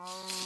No.